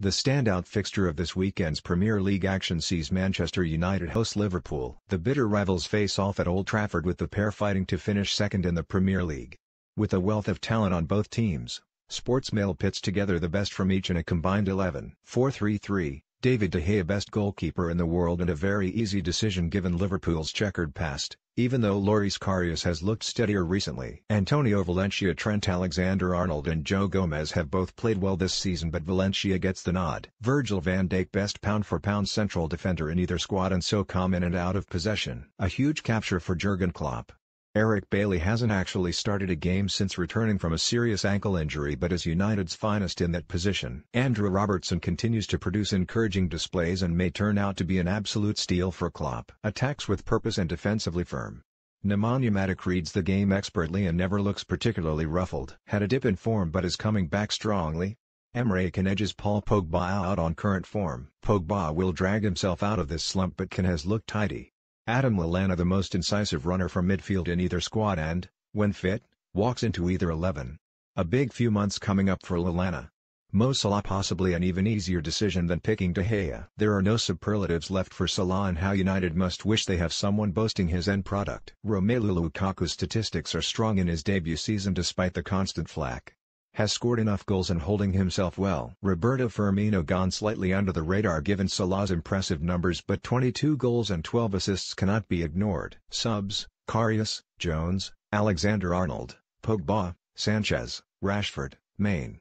The standout fixture of this weekend's Premier League action sees Manchester United host Liverpool. The bitter rivals face off at Old Trafford with the pair fighting to finish second in the Premier League. With a wealth of talent on both teams, Sportsmail pits together the best from each in a combined 11. 4-3-3, David De Gea best goalkeeper in the world and a very easy decision given Liverpool's checkered past, even though Loris Karius has looked steadier recently. Antonio Valencia Trent Alexander-Arnold and Joe Gomez have both played well this season but Valencia gets the nod. Virgil van Dijk best pound-for-pound central defender in either squad and so calm in and out of possession. A huge capture for Jurgen Klopp. Eric Bailly hasn't actually started a game since returning from a serious ankle injury but is United's finest in that position. Andrew Robertson continues to produce encouraging displays and may turn out to be an absolute steal for Klopp. Attacks with purpose and defensively firm. Nemanja Matic reads the game expertly and never looks particularly ruffled. Had a dip in form but is coming back strongly. Emre Can edges Paul Pogba out on current form. Pogba will drag himself out of this slump but Can has looked tidy. Adam Lallana the most incisive runner from midfield in either squad and, when fit, walks into either 11. A big few months coming up for Lallana. Mo Salah possibly an even easier decision than picking De Gea. There are no superlatives left for Salah and how United must wish they have someone boasting his end product. Romelu Lukaku's statistics are strong in his debut season despite the constant flack has scored enough goals and holding himself well. Roberto Firmino gone slightly under the radar given Salah's impressive numbers but 22 goals and 12 assists cannot be ignored. Subs, Karius, Jones, Alexander-Arnold, Pogba, Sanchez, Rashford, Mané.